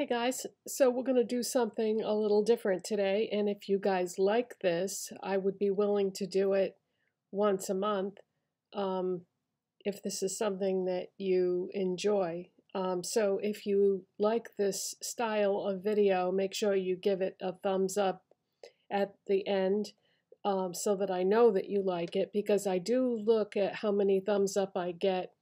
Hey guys, so we're going to do something a little different today, and if you guys like this, I would be willing to do it once a month um, if this is something that you enjoy. Um, so if you like this style of video, make sure you give it a thumbs up at the end um, so that I know that you like it because I do look at how many thumbs up I get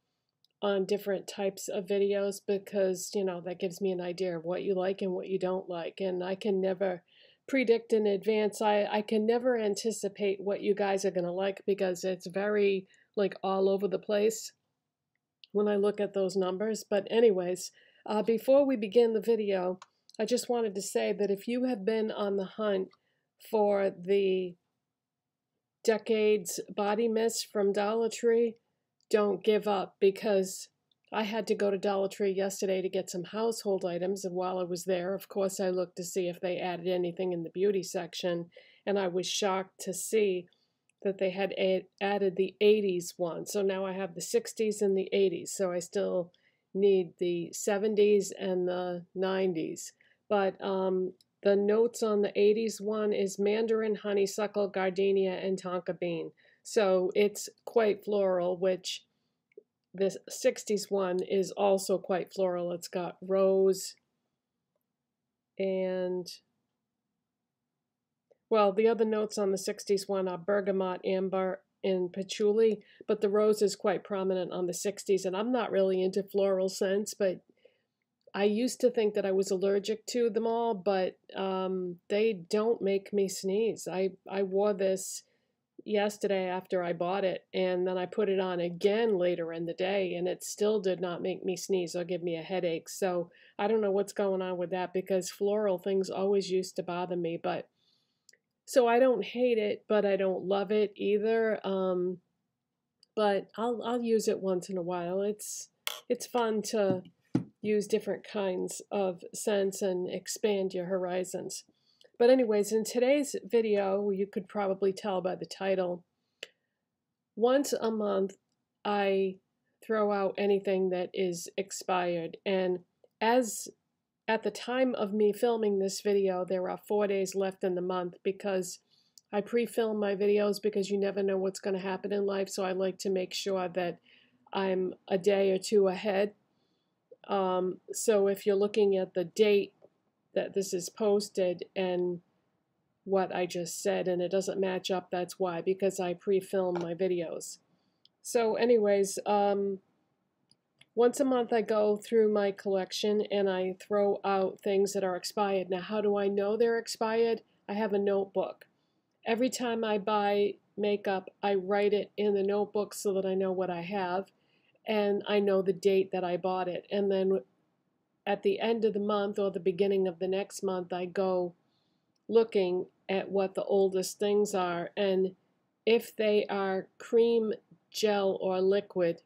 on different types of videos because, you know, that gives me an idea of what you like and what you don't like. And I can never predict in advance. I, I can never anticipate what you guys are going to like because it's very, like, all over the place when I look at those numbers. But anyways, uh, before we begin the video, I just wanted to say that if you have been on the hunt for the Decades Body Mist from Dollar Tree, don't give up because I had to go to Dollar Tree yesterday to get some household items, and while I was there, of course, I looked to see if they added anything in the beauty section, and I was shocked to see that they had added the 80s one. So now I have the 60s and the 80s, so I still need the 70s and the 90s. But um, the notes on the 80s one is mandarin, honeysuckle, gardenia, and tonka bean. So it's quite floral, which this 60s one is also quite floral. It's got rose and, well, the other notes on the 60s one are bergamot, amber, and patchouli, but the rose is quite prominent on the 60s. And I'm not really into floral scents, but I used to think that I was allergic to them all, but um, they don't make me sneeze. I, I wore this yesterday after I bought it, and then I put it on again later in the day, and it still did not make me sneeze or give me a headache. So I don't know what's going on with that because floral things always used to bother me. But so I don't hate it, but I don't love it either. Um, but I'll I'll use it once in a while. It's it's fun to use different kinds of scents and expand your horizons. But anyways, in today's video, you could probably tell by the title, once a month I throw out anything that is expired. And as at the time of me filming this video, there are four days left in the month because I pre-film my videos because you never know what's going to happen in life. So I like to make sure that I'm a day or two ahead. Um, so if you're looking at the date that this is posted and what I just said and it doesn't match up, that's why, because I pre-film my videos. So anyways, um, once a month I go through my collection and I throw out things that are expired. Now how do I know they're expired? I have a notebook. Every time I buy makeup, I write it in the notebook so that I know what I have and I know the date that I bought it. And then at the end of the month or the beginning of the next month, I go looking at what the oldest things are. And if they are cream, gel, or liquid,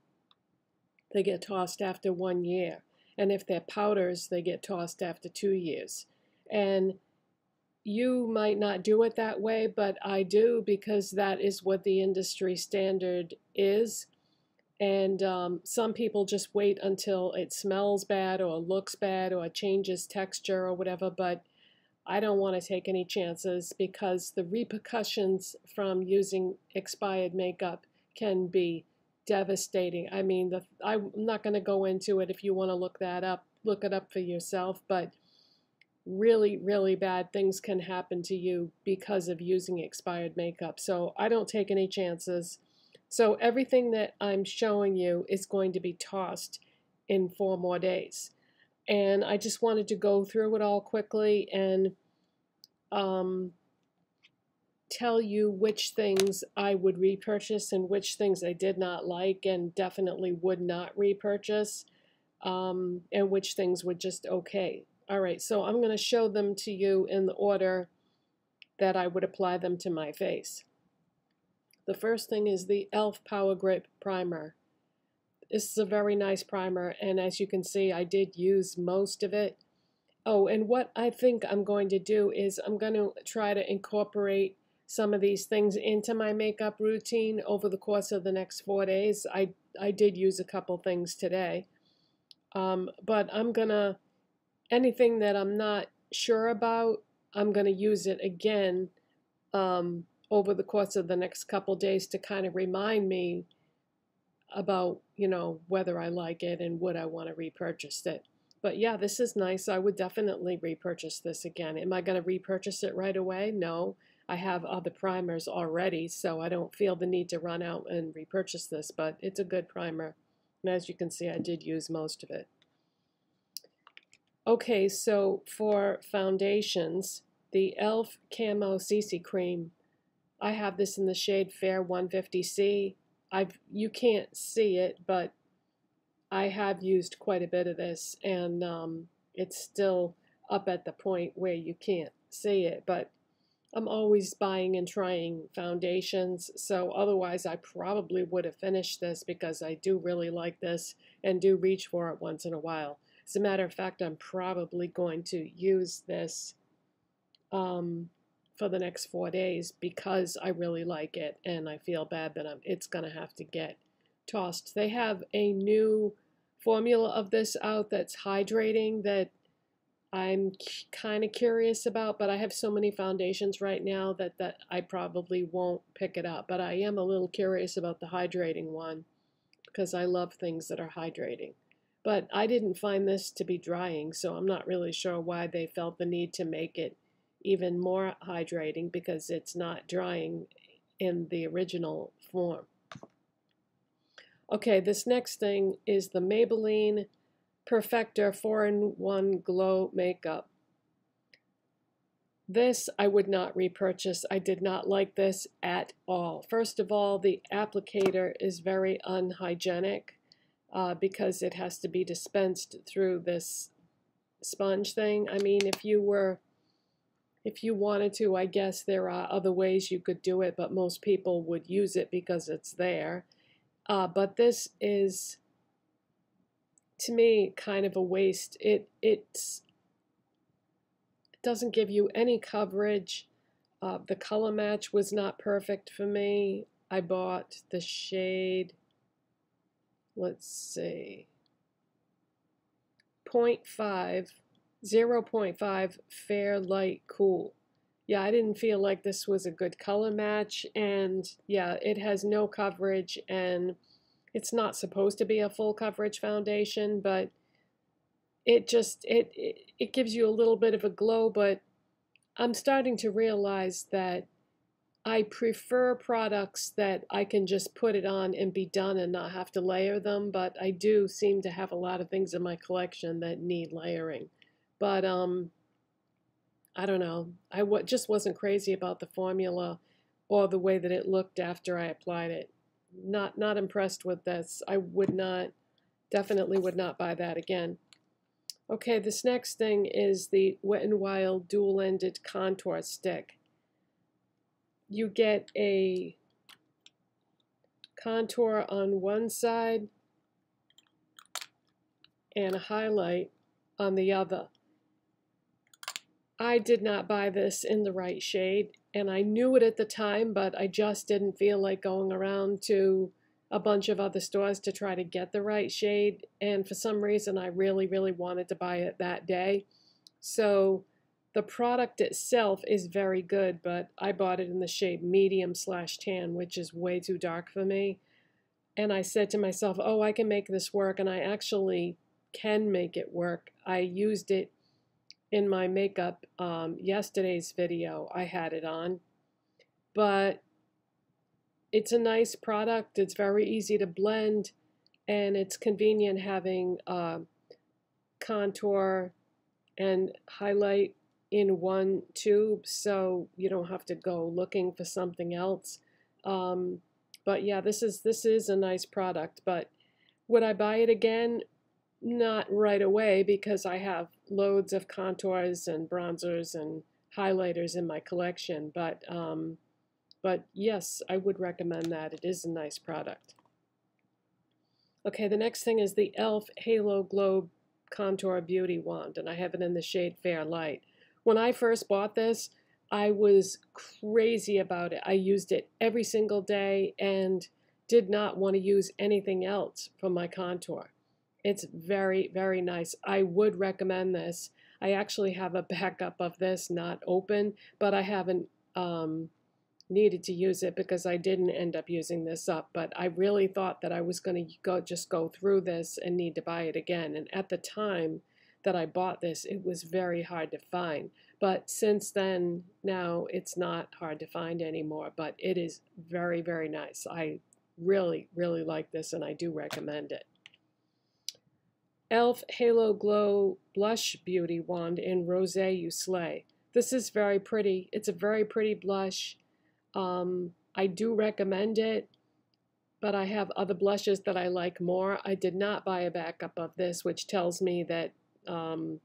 they get tossed after one year. And if they're powders, they get tossed after two years. And you might not do it that way, but I do because that is what the industry standard is. And um, some people just wait until it smells bad or looks bad or changes texture or whatever, but I don't want to take any chances because the repercussions from using expired makeup can be devastating. I mean, the, I'm not going to go into it if you want to look that up, look it up for yourself, but really, really bad things can happen to you because of using expired makeup. So I don't take any chances. So everything that I'm showing you is going to be tossed in four more days. And I just wanted to go through it all quickly and um, tell you which things I would repurchase and which things I did not like and definitely would not repurchase, um, and which things were just okay. All right, so I'm going to show them to you in the order that I would apply them to my face. The first thing is the e.l.f. Power Grip Primer. This is a very nice primer, and as you can see, I did use most of it. Oh, and what I think I'm going to do is I'm going to try to incorporate some of these things into my makeup routine over the course of the next four days. I, I did use a couple things today. Um, but I'm going to anything that I'm not sure about, I'm going to use it again um, over the course of the next couple days to kind of remind me about, you know, whether I like it and would I want to repurchase it. But yeah, this is nice. I would definitely repurchase this again. Am I going to repurchase it right away? No. I have other primers already, so I don't feel the need to run out and repurchase this, but it's a good primer. And as you can see, I did use most of it. Okay, so for foundations, the e.l.f. Camo CC Cream, I have this in the shade Fair 150C. I've You can't see it, but I have used quite a bit of this, and um, it's still up at the point where you can't see it, but I'm always buying and trying foundations, so otherwise I probably would have finished this because I do really like this and do reach for it once in a while. As a matter of fact, I'm probably going to use this um, for the next four days because I really like it and I feel bad that I'm, it's going to have to get tossed. They have a new formula of this out that's hydrating that I'm kind of curious about, but I have so many foundations right now that, that I probably won't pick it up. But I am a little curious about the hydrating one because I love things that are hydrating. But I didn't find this to be drying, so I'm not really sure why they felt the need to make it even more hydrating because it's not drying in the original form. Okay, this next thing is the Maybelline Perfector 4-in-1 Glow Makeup. This I would not repurchase. I did not like this at all. First of all, the applicator is very unhygienic uh, because it has to be dispensed through this sponge thing. I mean, if you were, if you wanted to, I guess there are other ways you could do it, but most people would use it because it's there. Uh, but this is to me kind of a waste. It it's it doesn't give you any coverage. Uh, the color match was not perfect for me. I bought the shade, let's see, 0.5, 0.5 fair, light, cool. Yeah, I didn't feel like this was a good color match, and yeah, it has no coverage, and it's not supposed to be a full coverage foundation, but it just it, it gives you a little bit of a glow, but I'm starting to realize that I prefer products that I can just put it on and be done and not have to layer them, but I do seem to have a lot of things in my collection that need layering. But um I don't know. I w- just wasn't crazy about the formula or the way that it looked after I applied it not not impressed with this. I would not, definitely would not buy that again. Okay, this next thing is the Wet n Wild dual-ended contour stick. You get a contour on one side and a highlight on the other. I did not buy this in the right shade and I knew it at the time, but I just didn't feel like going around to a bunch of other stores to try to get the right shade. And for some reason, I really, really wanted to buy it that day. So the product itself is very good, but I bought it in the shade medium slash tan, which is way too dark for me. And I said to myself, oh, I can make this work. And I actually can make it work. I used it in my makeup um, yesterday's video I had it on. But it's a nice product. It's very easy to blend and it's convenient having uh, contour and highlight in one tube so you don't have to go looking for something else. Um, but yeah this is this is a nice product. But would I buy it again? Not right away because I have loads of contours and bronzers and highlighters in my collection, but um, but yes, I would recommend that. It is a nice product. Okay, the next thing is the e.l.f. Halo Glow Contour Beauty Wand, and I have it in the shade Fair Light. When I first bought this, I was crazy about it. I used it every single day and did not want to use anything else for my contour It's very, very nice. I would recommend this. I actually have a backup of this not open, but I haven't um, needed to use it because I didn't end up using this up. But I really thought that I was going to go just go through this and need to buy it again. And at the time that I bought this, it was very hard to find. But since then, now it's not hard to find anymore. But it is very, very nice. I really, really like this and I do recommend it. e.l.f. Halo Glow Blush Beauty Wand in Rose You Slay. This is very pretty. It's a very pretty blush. Um, I do recommend it, but I have other blushes that I like more. I did not buy a backup of this, which tells me that, um,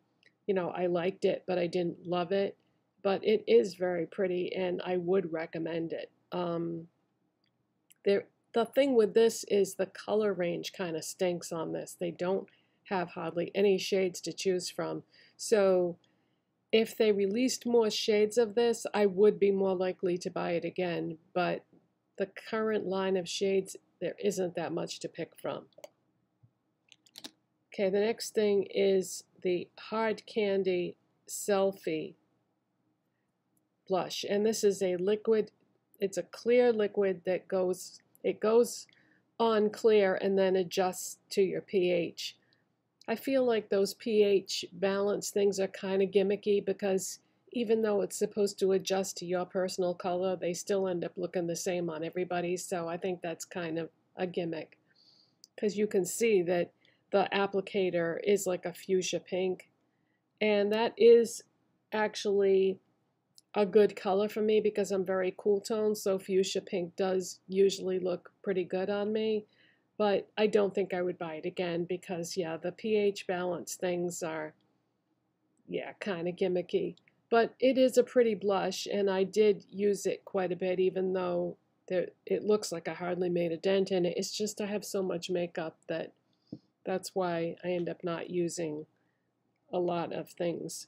you know, I liked it, but I didn't love it. But it is very pretty, and I would recommend it. Um, there, the thing with this is the color range kind of stinks on this. They don't have hardly any shades to choose from. So if they released more shades of this, I would be more likely to buy it again. But the current line of shades, there isn't that much to pick from. Okay, the next thing is the Hard Candy Selfie blush. And this is a liquid, it's a clear liquid that goes, it goes on clear and then adjusts to your pH. I feel like those pH balance things are kind of gimmicky because even though it's supposed to adjust to your personal color, they still end up looking the same on everybody. So I think that's kind of a gimmick because you can see that the applicator is like a fuchsia pink. And that is actually a good color for me because I'm very cool toned. So fuchsia pink does usually look pretty good on me but I don't think I would buy it again because, yeah, the pH balance things are, yeah, kind of gimmicky. But it is a pretty blush, and I did use it quite a bit, even though there, it looks like I hardly made a dent in it. It's just I have so much makeup that that's why I end up not using a lot of things.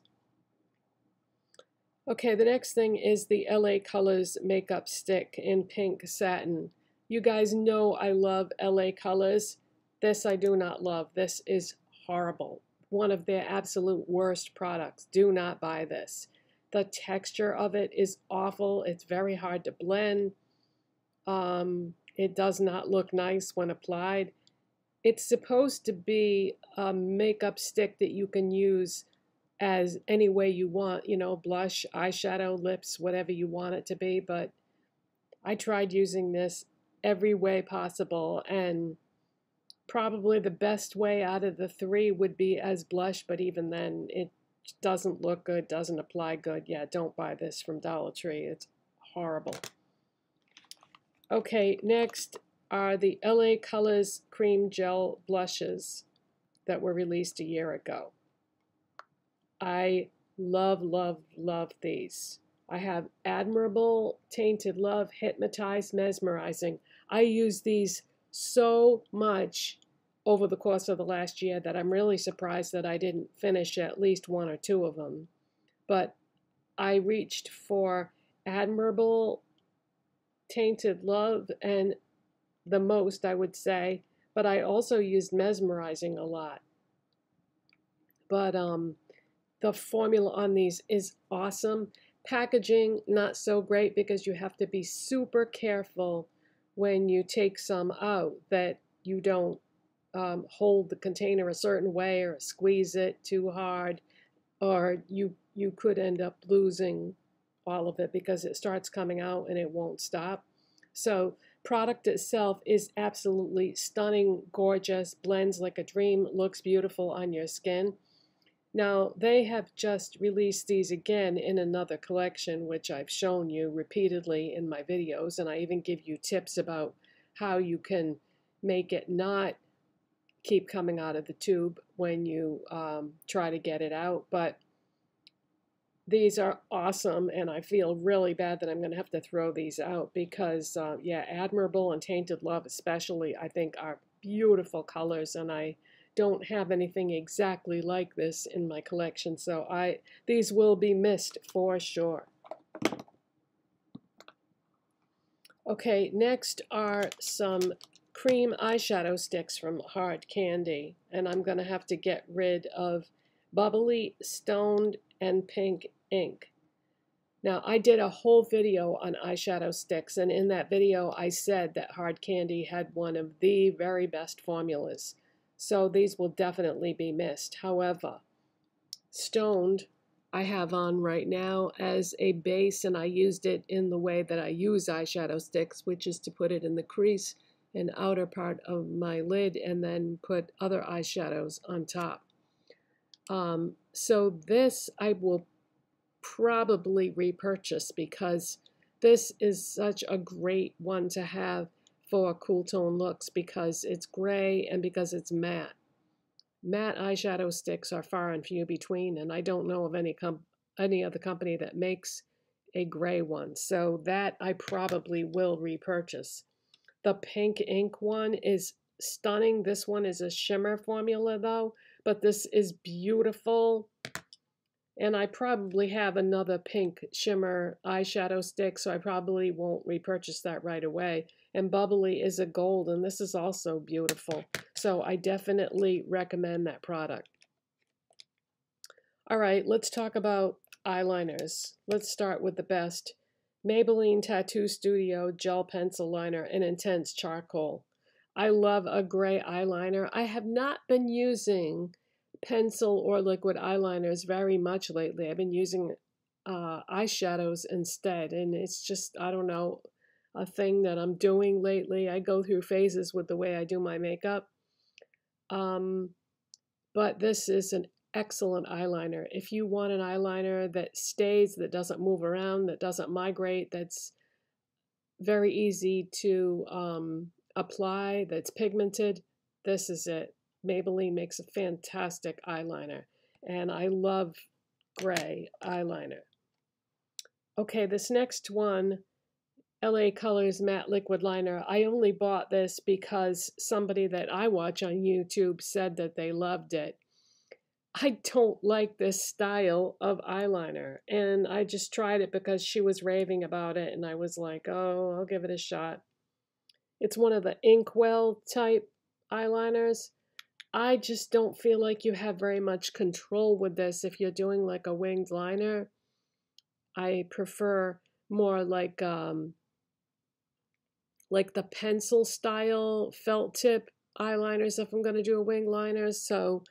Okay, the next thing is the LA Colors Makeup Stick in pink satin. You guys know I love LA Colors. This I do not love. This is horrible. One of their absolute worst products. Do not buy this. The texture of it is awful. It's very hard to blend. Um, it does not look nice when applied. It's supposed to be a makeup stick that you can use as any way you want, you know, blush, eyeshadow, lips, whatever you want it to be. But I tried using this every way possible. And probably the best way out of the three would be as blush, but even then, it doesn't look good, doesn't apply good. Yeah, don't buy this from Dollar Tree. It's horrible. Okay, next are the LA Colors Cream Gel Blushes that were released a year ago. I love, love, love these. I have Admirable, Tainted Love, Hypnotized, Mesmerizing. I use these so much over the course of the last year that I'm really surprised that I didn't finish at least one or two of them. But I reached for Admirable, Tainted Love, and the most, I would say. But I also used Mesmerizing a lot. But um, the formula on these is awesome. Packaging, not so great because you have to be super careful when you take some out that you don't um, hold the container a certain way or squeeze it too hard or you you could end up losing all of it because it starts coming out and it won't stop. So product itself is absolutely stunning, gorgeous, blends like a dream, looks beautiful on your skin. Now, they have just released these again in another collection, which I've shown you repeatedly in my videos, and I even give you tips about how you can make it not keep coming out of the tube when you um, try to get it out. But these are awesome, and I feel really bad that I'm going to have to throw these out because, uh, yeah, Admirable and Tainted Love especially, I think, are beautiful colors, and I don't have anything exactly like this in my collection, so I these will be missed for sure. Okay, next are some cream eyeshadow sticks from Hard Candy, and I'm going to have to get rid of Bubbly, Stoned, and Pink ink. Now, I did a whole video on eyeshadow sticks, and in that video, I said that Hard Candy had one of the very best formulas. So these will definitely be missed. However, Stoned I have on right now as a base, and I used it in the way that I use eyeshadow sticks, which is to put it in the crease and outer part of my lid and then put other eyeshadows on top. Um, so this I will probably repurchase because this is such a great one to have for cool tone looks because it's gray and because it's matte. Matte eyeshadow sticks are far and few between, and I don't know of any any other company that makes a gray one. So that I probably will repurchase. The pink ink one is stunning. This one is a shimmer formula though, but this is beautiful. And I probably have another pink shimmer eyeshadow stick, so I probably won't repurchase that right away. And Bubbly is a gold, and this is also beautiful. So I definitely recommend that product. All right, let's talk about eyeliners. Let's start with the best. Maybelline Tattoo Studio Gel Pencil Liner in Intense Charcoal. I love a gray eyeliner. I have not been using pencil or liquid eyeliners very much lately. I've been using uh, eyeshadows instead, and it's just, I don't know, a thing that I'm doing lately. I go through phases with the way I do my makeup. Um, but this is an excellent eyeliner. If you want an eyeliner that stays, that doesn't move around, that doesn't migrate, that's very easy to um, apply, that's pigmented, this is it. Maybelline makes a fantastic eyeliner, and I love gray eyeliner. Okay, this next one, LA Colors Matte Liquid Liner. I only bought this because somebody that I watch on YouTube said that they loved it. I don't like this style of eyeliner, and I just tried it because she was raving about it, and I was like, oh, I'll give it a shot. It's one of the Inkwell type eyeliners I just don't feel like you have very much control with this if you're doing like a winged liner. I prefer more like um, like the pencil style felt tip eyeliners if I'm going to do a wing liner. So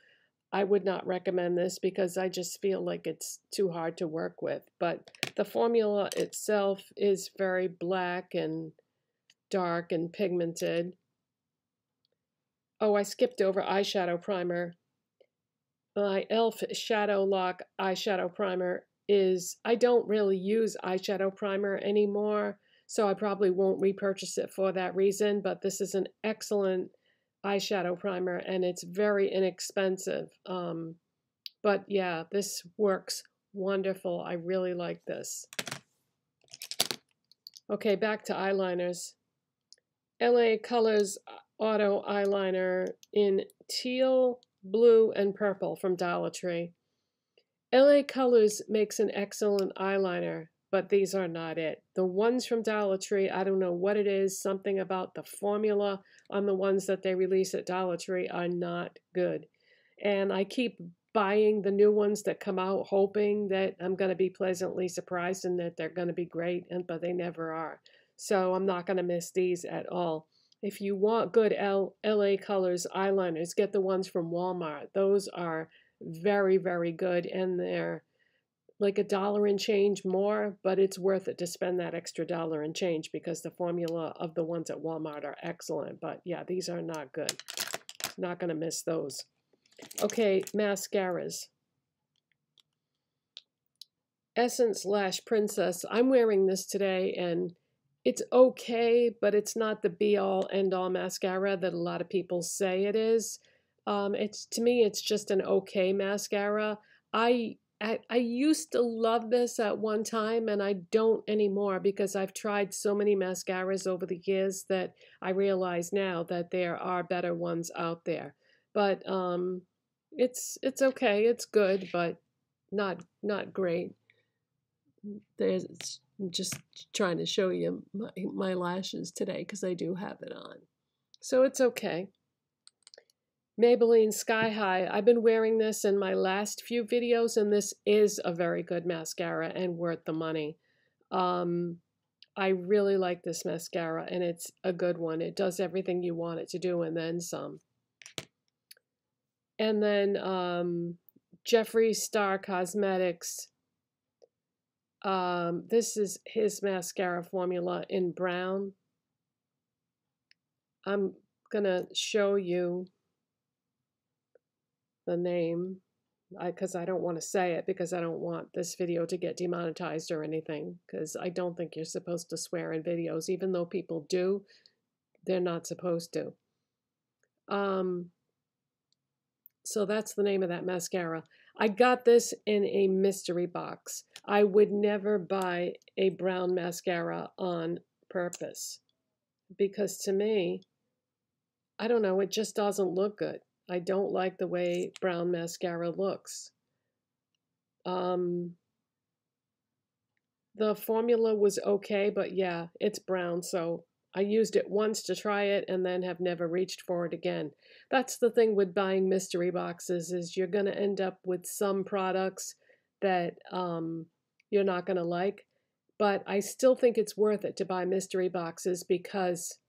I would not recommend this because I just feel like it's too hard to work with. But the formula itself is very black and dark and pigmented. Oh, I skipped over eyeshadow primer. My e.l.f. Shadow Lock eyeshadow primer is, I don't really use eyeshadow primer anymore, so I probably won't repurchase it for that reason, but this is an excellent eyeshadow primer and it's very inexpensive. Um, but yeah, this works wonderful. I really like this. Okay, back to eyeliners. LA Colors auto eyeliner in teal, blue, and purple from Dollar Tree. LA Colors makes an excellent eyeliner, but these are not it. The ones from Dollar Tree, I don't know what it is, something about the formula on the ones that they release at Dollar Tree are not good. And I keep buying the new ones that come out hoping that I'm going to be pleasantly surprised and that they're going to be great, and but they never are. So I'm not going to miss these at all. If you want good L LA Colors eyeliners, get the ones from Walmart. Those are very, very good, and they're like a dollar and change more, but it's worth it to spend that extra dollar and change because the formula of the ones at Walmart are excellent. But yeah, these are not good. Not going to miss those. Okay, mascaras. Essence Lash Princess. I'm wearing this today, and it's okay, but it's not the be all end all mascara that a lot of people say it is. Um, it's to me, it's just an okay mascara. I, I I used to love this at one time, and I don't anymore because I've tried so many mascaras over the years that I realize now that there are better ones out there. But um, it's it's okay, it's good, but not not great. There's I'm just trying to show you my, my lashes today because I do have it on. So it's okay. Maybelline Sky High. I've been wearing this in my last few videos, and this is a very good mascara and worth the money. Um, I really like this mascara, and it's a good one. It does everything you want it to do, and then some. And then um, Jeffree Star Cosmetics. Um, this is his mascara formula in brown. I'm going to show you the name because I, I, don't want to say it because I don't want this video to get demonetized or anything because I don't think you're supposed to swear in videos. Even though people do they're not supposed to. Um so that's the name of that mascara. I got this in a mystery box. I would never buy a brown mascara on purpose because to me I don't know it just doesn't look good I don't like the way brown mascara looks. Um, the formula was okay, but yeah, it's brown, so I used it once to try it and then have never reached for it again. That's the thing with buying mystery boxes is you're going to end up with some products that um, you're not going to like, but I still think it's worth it to buy mystery boxes because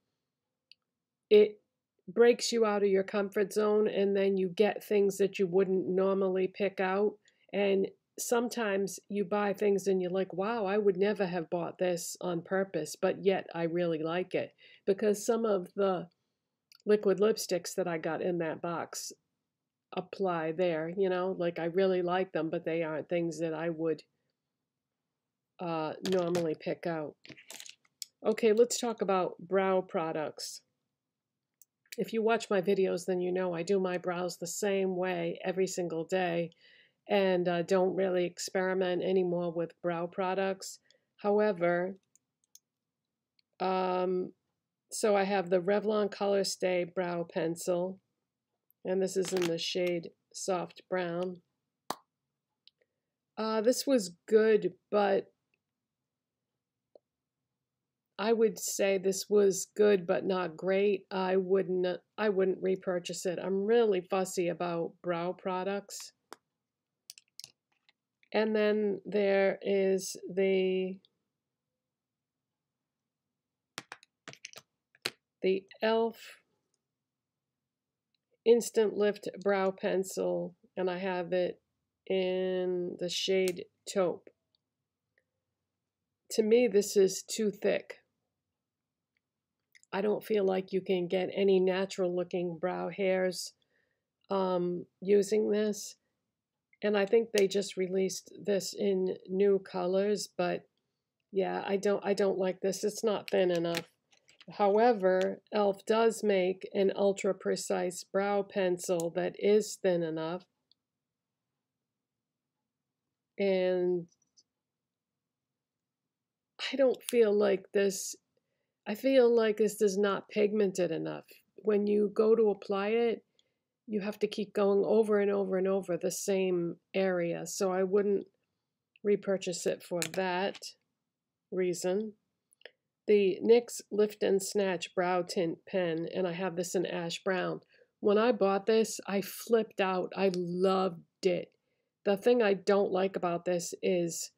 it breaks you out of your comfort zone and then you get things that you wouldn't normally pick out. And sometimes you buy things and you're like wow i would never have bought this on purpose but yet i really like it. Because some of the liquid lipsticks that i got in that box apply there you know? Like i really like them but they aren't things that i would uh, normally pick out. Okay let's talk about brow products if you watch my videos, then you know I do my brows the same way every single day and uh, don't really experiment anymore with brow products. However, um, so I have the Revlon Color Stay Brow Pencil, and this is in the shade Soft Brown. Uh, this was good, but I would say this was good but not great. I wouldn't uh, I wouldn't repurchase it. I'm really fussy about brow products. And then there is the the e.l.f. Instant Lift Brow Pencil, and I have it in the shade Taupe. To me, this is too thick. I don't feel like you can get any natural looking brow hairs um, using this. And I think they just released this in new colors, but yeah, I don't I don't like this. It's not thin enough. However, e.l.f. does make an ultra precise brow pencil that is thin enough. And I don't feel like this I feel like this is not pigmented enough. When you go to apply it, you have to keep going over and over and over the same area. So I wouldn't repurchase it for that reason. The NYX Lift and Snatch Brow Tint Pen, and I have this in ash brown. When I bought this, I flipped out. I loved it. The thing I don't like about this is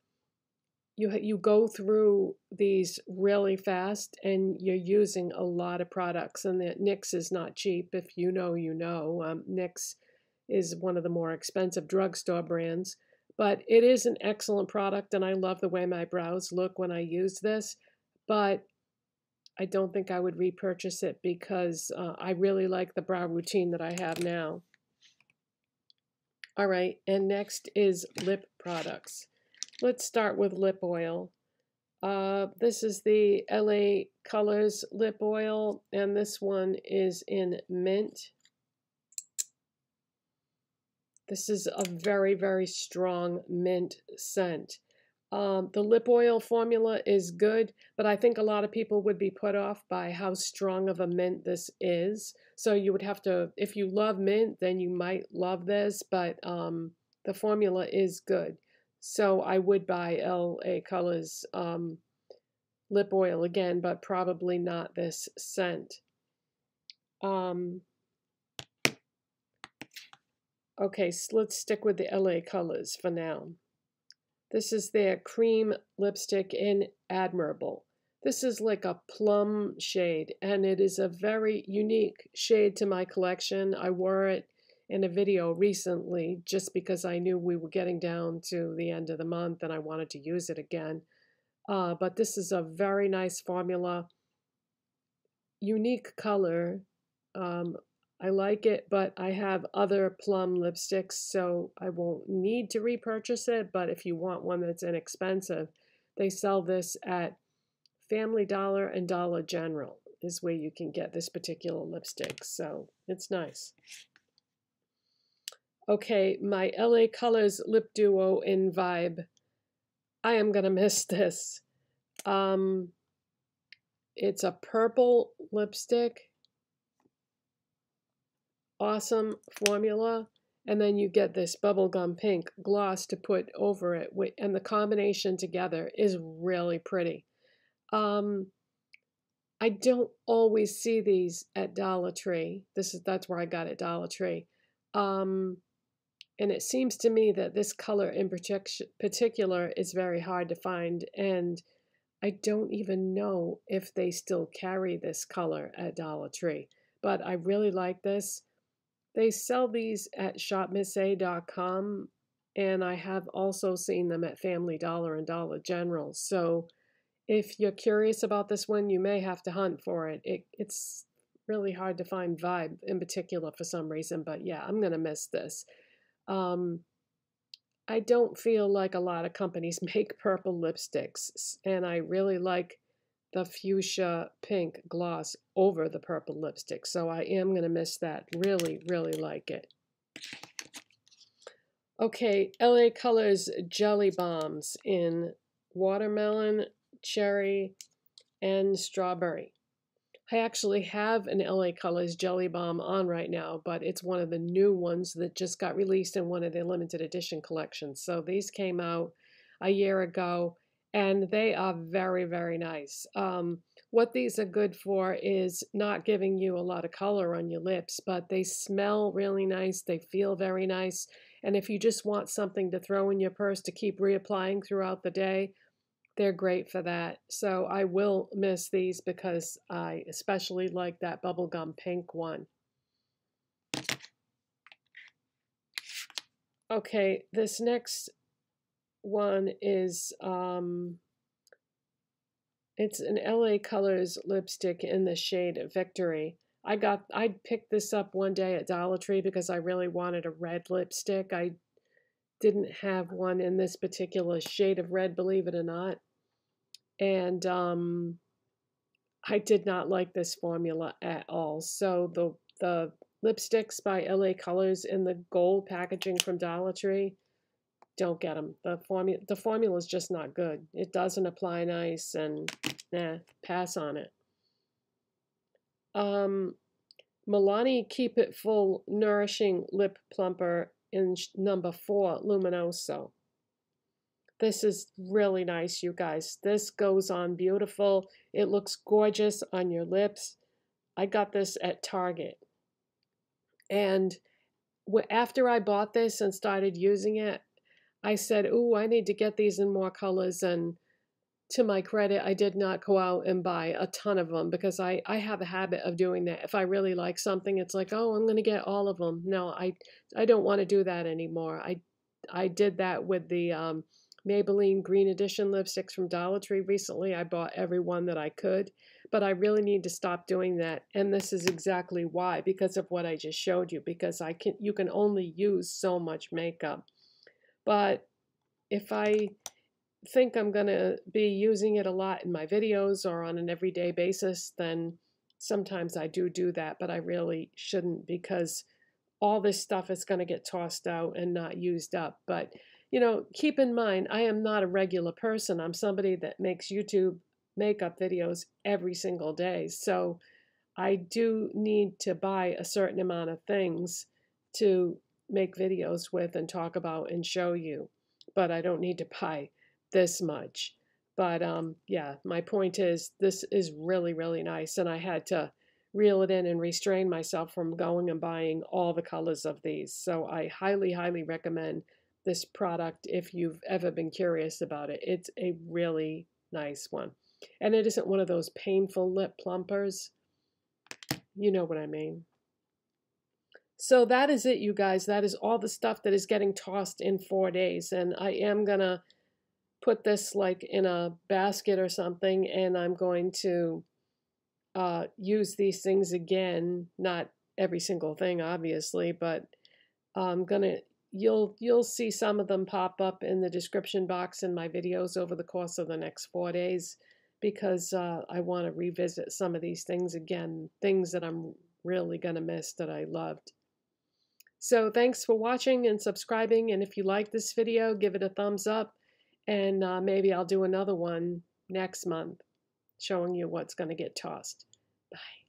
you you go through these really fast and you're using a lot of products and the NYX is not cheap if you know you know um, NYX is one of the more expensive drugstore brands but it is an excellent product and I love the way my brows look when I use this but I don't think I would repurchase it because uh, I really like the brow routine that I have now. All right and next is lip products Let's start with lip oil. Uh, this is the LA Colors lip oil, and this one is in mint. This is a very, very strong mint scent. Um, the lip oil formula is good, but I think a lot of people would be put off by how strong of a mint this is. So you would have to, if you love mint, then you might love this, but um, the formula is good. So I would buy LA Colors um, lip oil again, but probably not this scent. Um, okay, so let's stick with the LA colors for now. This is their cream lipstick in Admirable. This is like a plum shade, and it is a very unique shade to my collection. I wore it in a video recently just because I knew we were getting down to the end of the month and I wanted to use it again. Uh, but this is a very nice formula, unique color. Um, I like it, but I have other plum lipsticks, so I won't need to repurchase it. But if you want one that's inexpensive, they sell this at Family Dollar and Dollar General is where you can get this particular lipstick. So it's nice. Okay, my LA Colors Lip Duo in Vibe. I am going to miss this. Um, it's a purple lipstick. Awesome formula. And then you get this bubblegum pink gloss to put over it. And the combination together is really pretty. Um, I don't always see these at Dollar Tree. This is that's where I got it, Dollar Tree. Um, and it seems to me that this color in particular is very hard to find. And I don't even know if they still carry this color at Dollar Tree. But I really like this. They sell these at shopmissa.com. And I have also seen them at Family Dollar and Dollar General. So if you're curious about this one, you may have to hunt for it. it it's really hard to find Vibe in particular for some reason. But yeah, I'm going to miss this. Um, I don't feel like a lot of companies make purple lipsticks, and I really like the fuchsia pink gloss over the purple lipstick, so I am going to miss that. Really, really like it. Okay, LA Colors Jelly Balms in watermelon, cherry, and strawberry. I actually have an LA Colors Jelly Balm on right now, but it's one of the new ones that just got released in one of the limited edition collections. So these came out a year ago and they are very, very nice. Um, what these are good for is not giving you a lot of color on your lips, but they smell really nice. They feel very nice. And if you just want something to throw in your purse to keep reapplying throughout the day, they're great for that. So I will miss these because I especially like that bubblegum pink one. Okay, this next one is um, it's an LA Colors lipstick in the shade Victory. I got I picked this up one day at Dollar Tree because I really wanted a red lipstick. I didn't have one in this particular shade of red, believe it or not. And um, I did not like this formula at all. So the the lipsticks by LA Colors in the gold packaging from Dollar Tree, don't get them. The formula the formula is just not good. It doesn't apply nice, and nah, pass on it. Um, Milani Keep It Full Nourishing Lip Plumper in number four, Luminoso. This is really nice, you guys. This goes on beautiful. It looks gorgeous on your lips. I got this at Target. And after I bought this and started using it, I said, "Ooh, I need to get these in more colors." And to my credit, I did not go out and buy a ton of them because I, I have a habit of doing that. If I really like something, it's like, oh, I'm going to get all of them. No, I I don't want to do that anymore. I I did that with the um, Maybelline Green Edition lipsticks from Dollar Tree recently. I bought every one that I could, but I really need to stop doing that. And this is exactly why, because of what I just showed you, because I can you can only use so much makeup. But if I think I'm going to be using it a lot in my videos or on an everyday basis, then sometimes I do do that, but I really shouldn't because all this stuff is going to get tossed out and not used up. But, you know, keep in mind, I am not a regular person. I'm somebody that makes YouTube makeup videos every single day. So I do need to buy a certain amount of things to make videos with and talk about and show you. But I don't need to buy this much. But um, yeah, my point is this is really, really nice. And I had to reel it in and restrain myself from going and buying all the colors of these. So I highly, highly recommend this product if you've ever been curious about it. It's a really nice one. And it isn't one of those painful lip plumpers. You know what I mean. So that is it, you guys. That is all the stuff that is getting tossed in four days. And I am going to put this like in a basket or something, and I'm going to uh, use these things again. Not every single thing, obviously, but I'm going to you'll you'll see some of them pop up in the description box in my videos over the course of the next four days because uh, I want to revisit some of these things again, things that I'm really going to miss that I loved. So thanks for watching and subscribing. And if you like this video, give it a thumbs up. And uh, maybe I'll do another one next month showing you what's going to get tossed. Bye.